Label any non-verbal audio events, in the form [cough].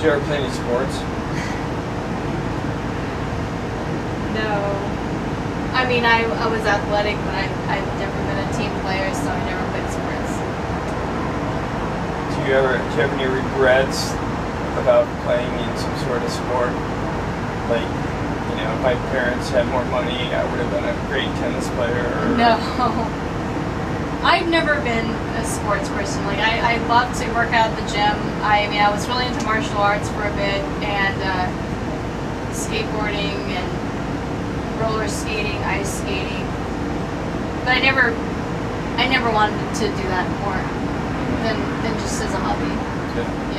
Did you ever play any sports? No. I mean, I, I was athletic, but I, I've never been a team player, so I never played sports. Do you ever do you have any regrets about playing in some sort of sport? Like, you know, if my parents had more money, I would have been a great tennis player. Or, No. [laughs] I've never been a sports person. Like, I, I love to work out at the gym. I mean, I was really into martial arts for a bit, and uh, skateboarding and roller skating, ice skating. But I never, I never wanted to do that more than, than just as a hobby. Yeah.